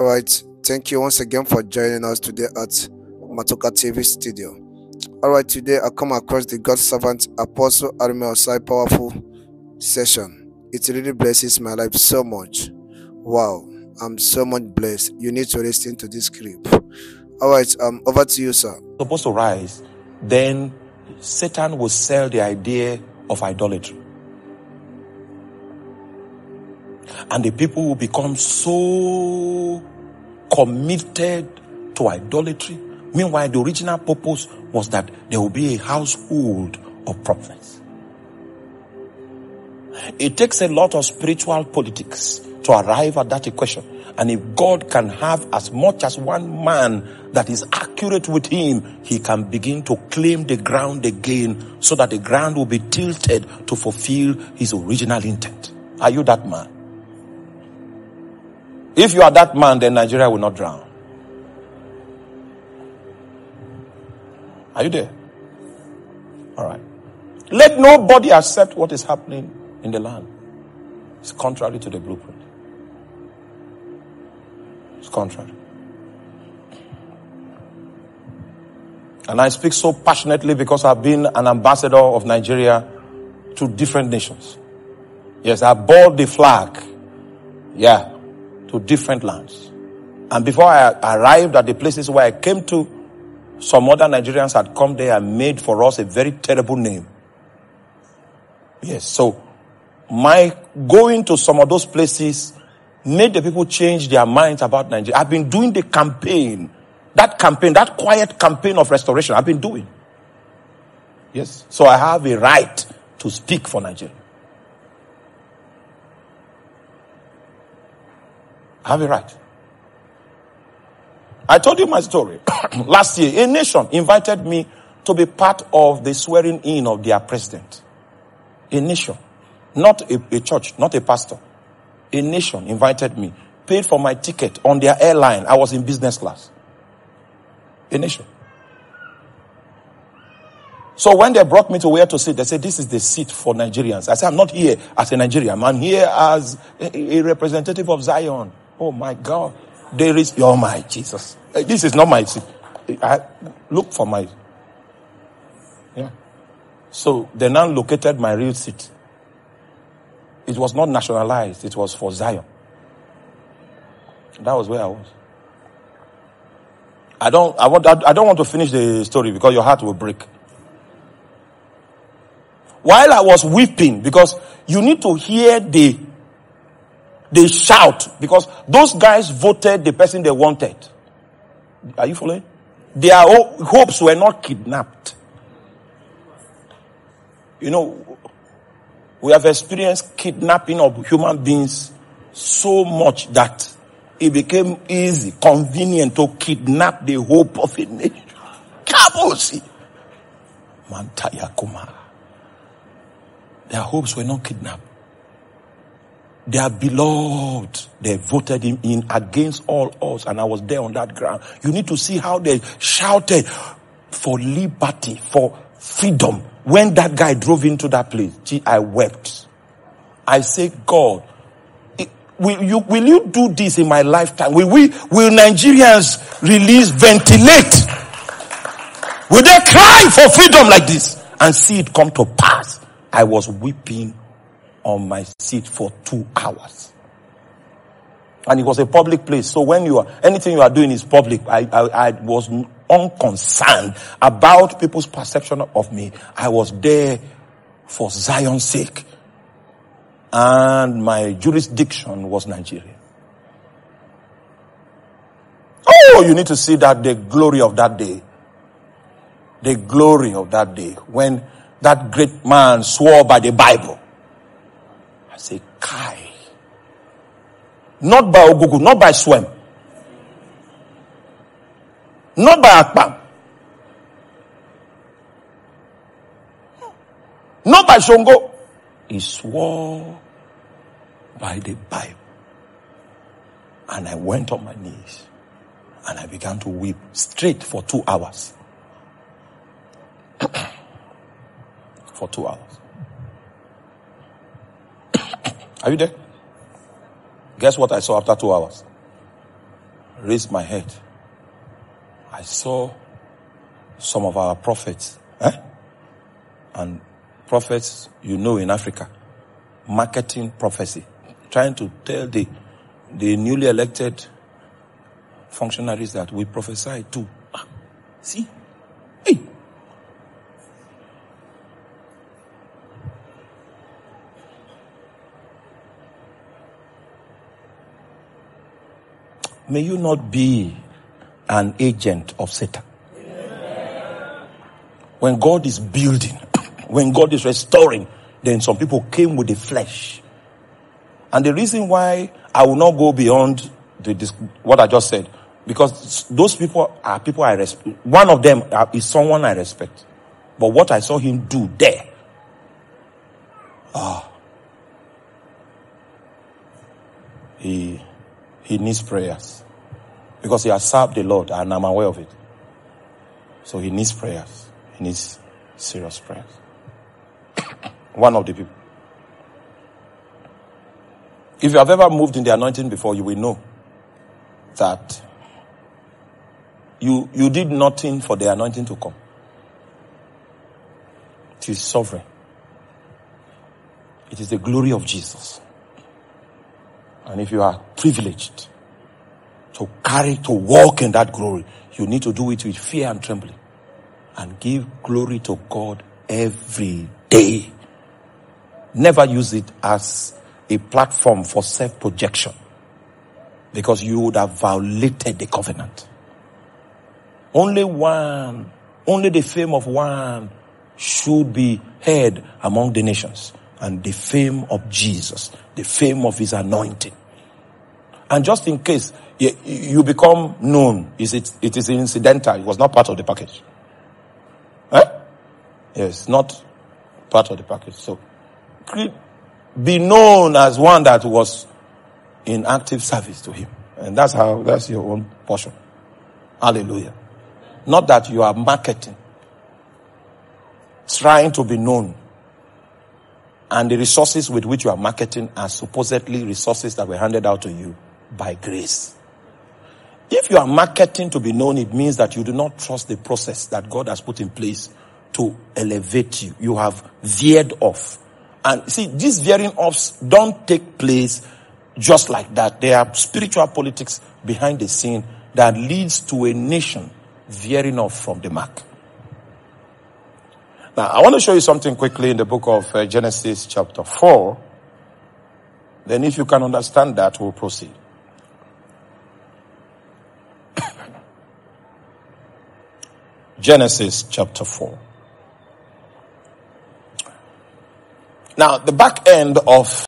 All right. Thank you once again for joining us today at Matoka TV studio. All right. Today I come across the God servant Apostle Arome Osayi powerful session. It really blesses my life so much. Wow. I'm so much blessed. You need to listen to this clip. All right. Um, over to you, sir. supposed to rise, then Satan will sell the idea of idolatry. And the people will become so committed to idolatry. Meanwhile, the original purpose was that there will be a household of prophets. It takes a lot of spiritual politics to arrive at that equation. And if God can have as much as one man that is accurate with him, he can begin to claim the ground again so that the ground will be tilted to fulfill his original intent. Are you that man? If you are that man, then Nigeria will not drown. Are you there? All right. Let nobody accept what is happening in the land. It's contrary to the blueprint. It's contrary. And I speak so passionately because I've been an ambassador of Nigeria to different nations. Yes, I bore the flag. Yeah, to different lands. And before I arrived at the places where I came to, some other Nigerians had come there and made for us a very terrible name. Yes, so my going to some of those places made the people change their minds about Nigeria. I've been doing the campaign, that campaign, that quiet campaign of restoration, I've been doing. Yes, so I have a right to speak for Nigeria. Have a right. I told you my story. Last year, a nation invited me to be part of the swearing in of their president. A nation. Not a, a church, not a pastor. A nation invited me, paid for my ticket on their airline. I was in business class. A nation. So when they brought me to where to sit, they said, this is the seat for Nigerians. I said, I'm not here as a Nigerian. I'm here as a, a representative of Zion. Oh my God. There is, oh my Jesus. Eh, This is not my seat. I look for my, yeah. So they now located my real seat. It was not nationalized. It was for Zion. That was where I was. I don't, I want, I don't want to finish the story because your heart will break. While I was weeping, because you need to hear the, they shout, because those guys voted the person they wanted. Are you following? Their ho- hopes were not kidnapped. You know, we have experienced kidnapping of human beings so much that it became easy, convenient to kidnap the hope of a nation. Kabosi. Mantaya. Their hopes were not kidnapped. Their beloved, they voted him in against all odds, and I was there on that ground. You need to see how they shouted for liberty, for freedom. When that guy drove into that place, gee, I wept. I say, God, will you, will you do this in my lifetime? Will we, will Nigerians release, ventilate? Will they cry for freedom like this and see it come to pass? I was weeping on my seat for two hours. And it was a public place. So when you are, anything you are doing is public. I, I, I was unconcerned about people's perception of me. I was there for Zion's sake. And my jurisdiction was Nigeria. Oh, you need to see that the glory of that day. The glory of that day when that great man swore by the Bible. Kai. Not by Ogugu, not by Swem. Not by Akpam. Not by Shongo. He swore by the Bible. And I went on my knees and I began to weep straight for two hours. for two hours. Are you there? Guess what I saw after two hours? raised my head. I saw some of our prophets, eh? and prophets, you know, in Africa, marketing prophecy, trying to tell the, the newly elected functionaries that we prophesy to. Ah, see? May you not be an agent of Satan. When God is building, when God is restoring, then some people came with the flesh. And the reason why I will not go beyond the, this, what I just said, because those people are people I respect. One of them uh, is someone I respect. But what I saw him do there, ah, he, he needs prayers. Because he has served the Lord and I'm aware of it. So he needs prayers. He needs serious prayers. One of the people. If you have ever moved in the anointing before, you will know that you, you did nothing for the anointing to come. It is sovereign. It is the glory of Jesus. And if you are privileged to carry, to walk in that glory, you need to do it with fear and trembling and give glory to God every day. Never use it as a platform for self projection because you would have violated the covenant. Only one, only the fame of one should be heard among the nations and the fame of Jesus, the fame of his anointing. And just in case you become known, is it, it is incidental. It was not part of the package. Eh? Yes, not part of the package. So, be known as one that was in active service to him. And that's how, that's your own portion. Hallelujah. Not that you are marketing, trying to be known. And the resources with which you are marketing are supposedly resources that were handed out to you by grace. If you are marketing to be known, it means that you do not trust the process that God has put in place to elevate you. You have veered off. And see, these veering offs don't take place just like that. There are spiritual politics behind the scene that leads to a nation veering off from the mark. Now, I want to show you something quickly in the book of uh, Genesis chapter 4. Then if you can understand that, we'll proceed. Genesis chapter 4. Now, the back end of